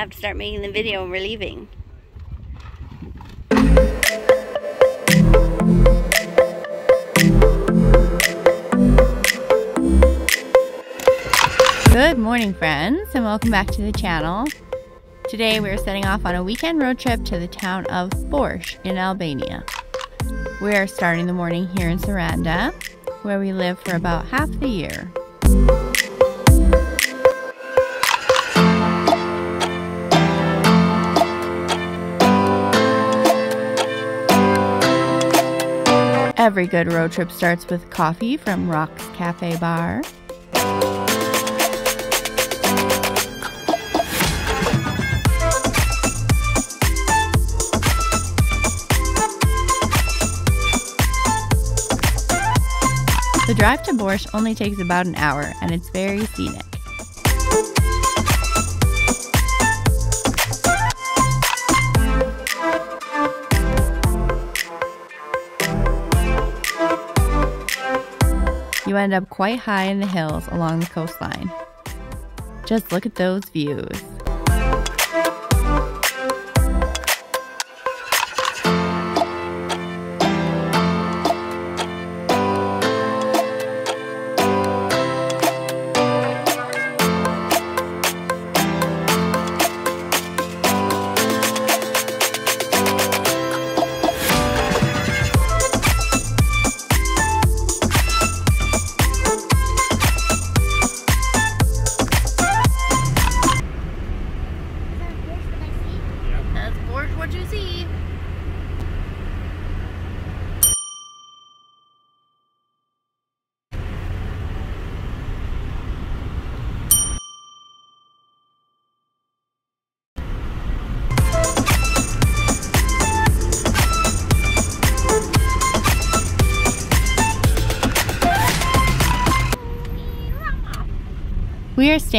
have to start making the video when we're leaving. Good morning friends and welcome back to the channel. Today we're setting off on a weekend road trip to the town of Borsh in Albania. We are starting the morning here in Saranda, where we live for about half the year. Every good road trip starts with coffee from Rock's Cafe Bar. The drive to Borsh only takes about an hour and it's very scenic. You end up quite high in the hills along the coastline. Just look at those views.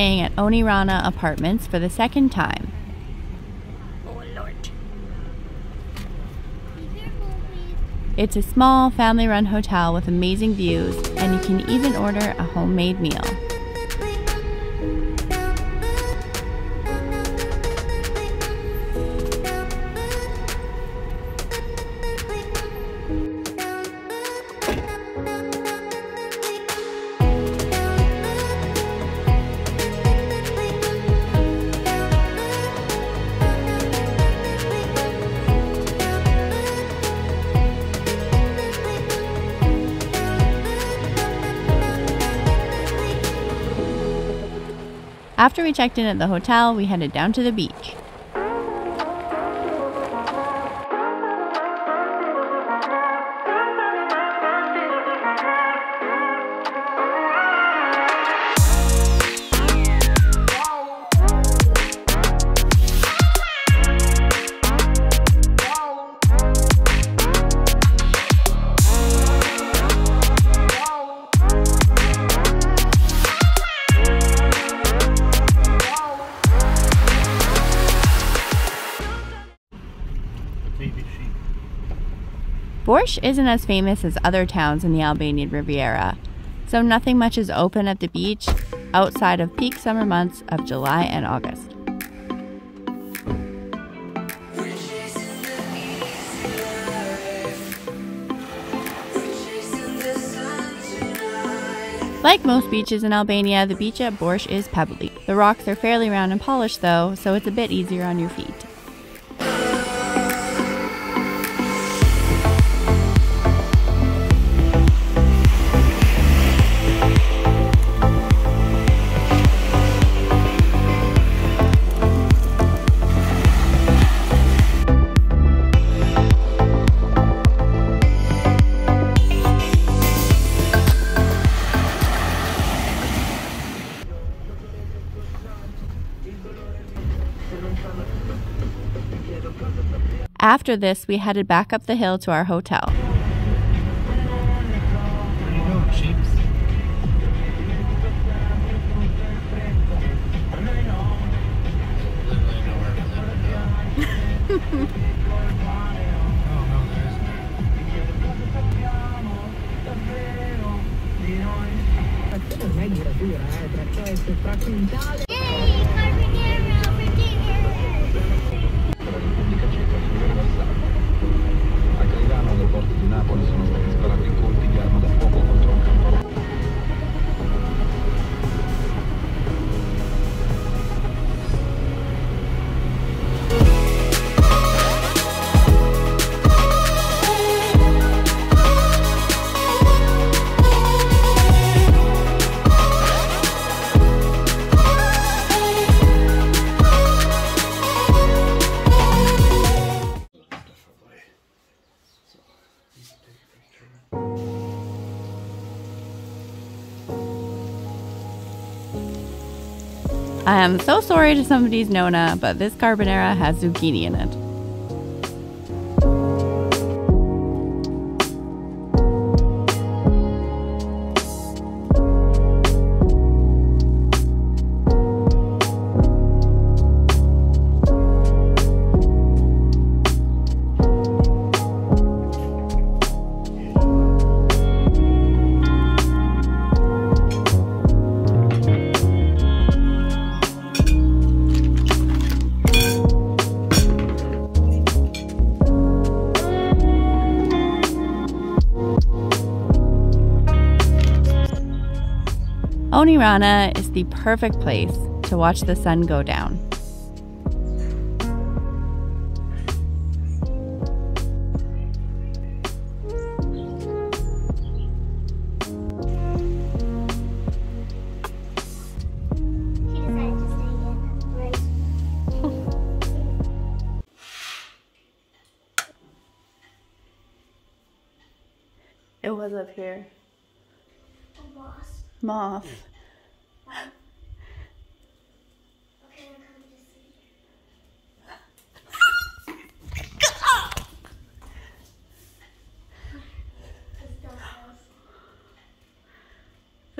Staying at Onirana Apartments for the second time. Oh Lord. It's a small, family run hotel with amazing views, and you can even order a homemade meal. After we checked in at the hotel, we headed down to the beach. Borsh isn't as famous as other towns in the Albanian Riviera, so nothing much is open at the beach outside of peak summer months of July and August. Like most beaches in Albania, the beach at Borsh is pebbly. The rocks are fairly round and polished though, so it's a bit easier on your feet. After this, we headed back up the hill to our hotel. I am so sorry to somebody's Nona, but this carbonara has zucchini in it. Onirana is the perfect place to watch the sun go down. She decided to stay in, right? It was up here. A wasp. Moth.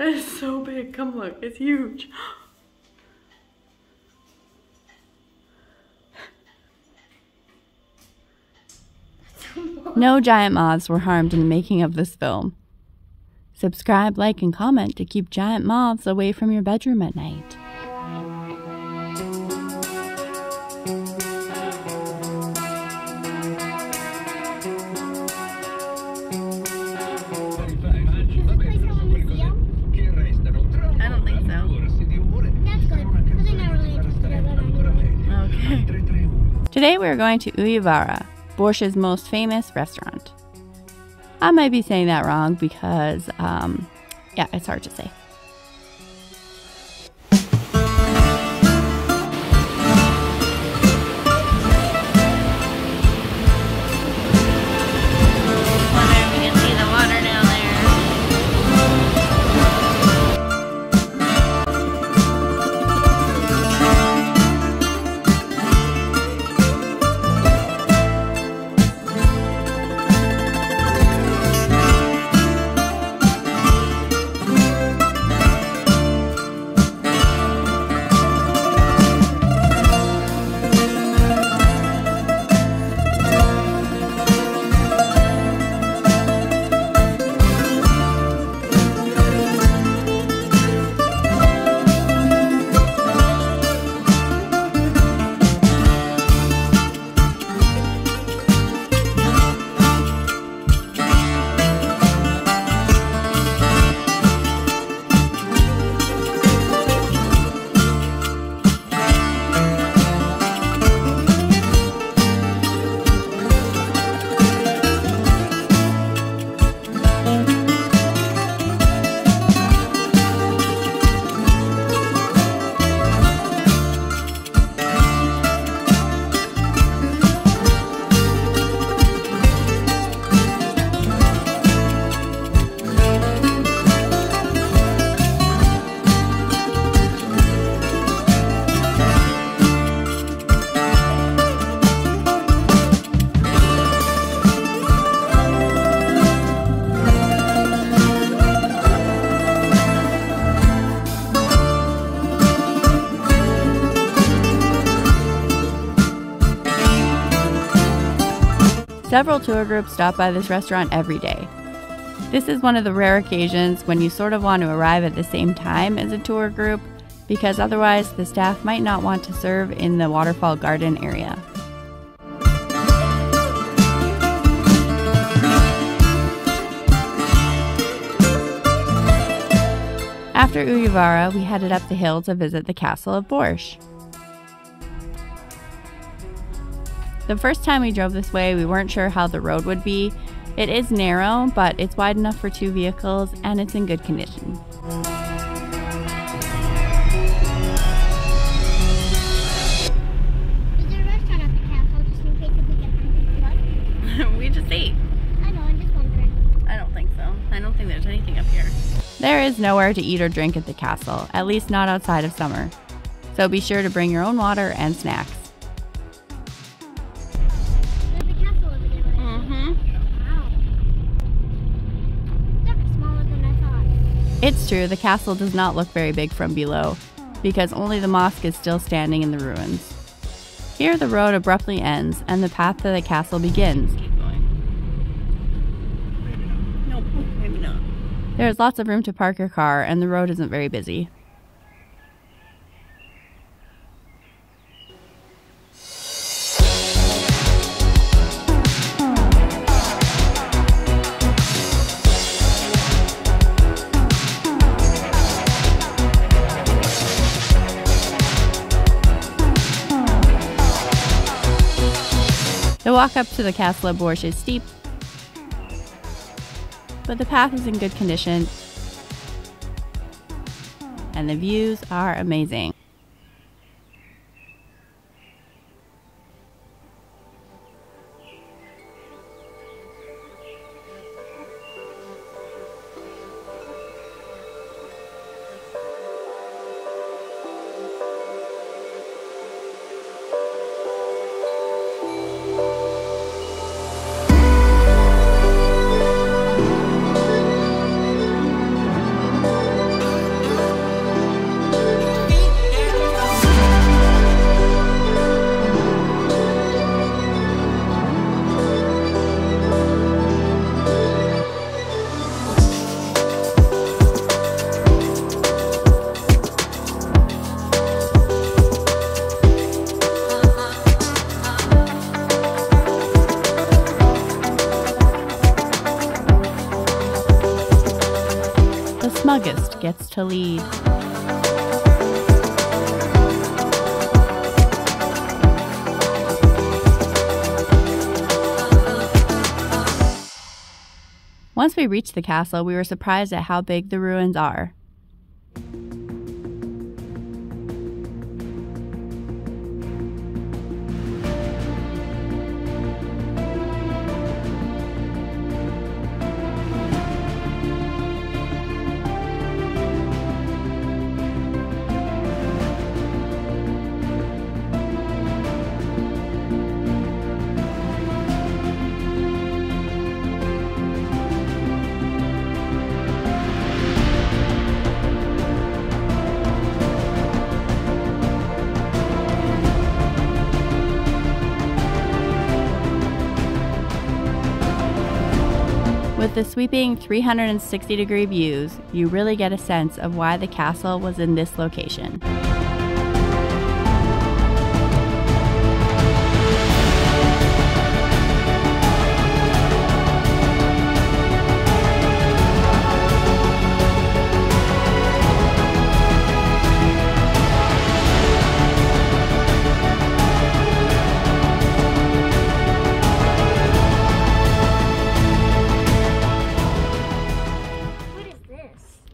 That is so big. Come look, it's huge. No giant moths were harmed in the making of this film. Subscribe, like, and comment to keep giant moths away from your bedroom at night. Today we are going to Ujvara, Borsh's most famous restaurant. I might be saying that wrong because, um, yeah, it's hard to say. Several tour groups stop by this restaurant every day. This is one of the rare occasions when you sort of want to arrive at the same time as a tour group because otherwise the staff might not want to serve in the waterfall garden area. After Ujvara, we headed up the hill to visit the castle of Borsh. The first time we drove this way, we weren't sure how the road would be. It is narrow, but it's wide enough for two vehicles and it's in good condition. Is there a restaurant at the castle just in case we get hungry we just ate. I know, I'm just wondering. I don't think so. I don't think there's anything up here. There is nowhere to eat or drink at the castle, at least not outside of summer. So be sure to bring your own water and snacks. It's true, the castle does not look very big from below, because only the mosque is still standing in the ruins. Here, the road abruptly ends, and the path to the castle begins. Maybe not. Nope, maybe not. There is lots of room to park your car, and the road isn't very busy. Walk up to the castle of Borsh is steep, but the path is in good condition and the views are amazing. Smuggest gets to lead. Once we reached the castle, we were surprised at how big the ruins are. With the sweeping 360 degree views, you really get a sense of why the castle was in this location.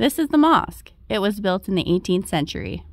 This? Is the mosque. It was built in the 18th century.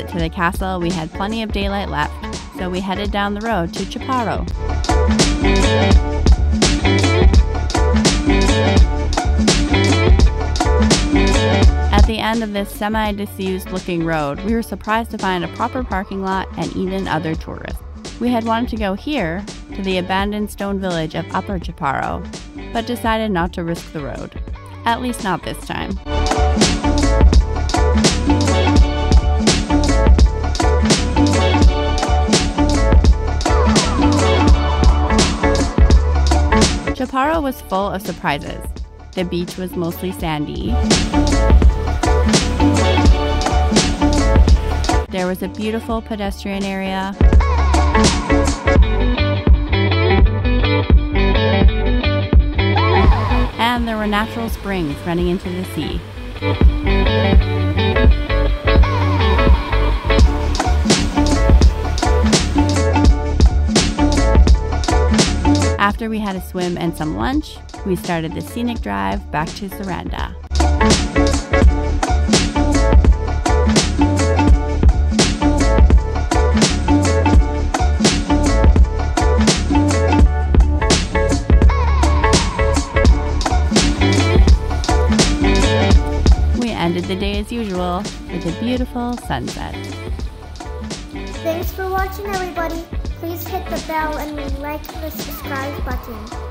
Visit to the castle, we had plenty of daylight left, so we headed down the road to Qeparo. At the end of this semi disused looking road, we were surprised to find a proper parking lot and even other tourists. We had wanted to go here, to the abandoned stone village of Upper Qeparo, but decided not to risk the road. At least not this time. Qeparo was full of surprises. The beach was mostly sandy. There was a beautiful pedestrian area. And there were natural springs running into the sea. After we had a swim and some lunch, we started the scenic drive back to Saranda. We ended the day as usual with a beautiful sunset. Thanks for watching, everybody. Please hit the bell and like the subscribe button.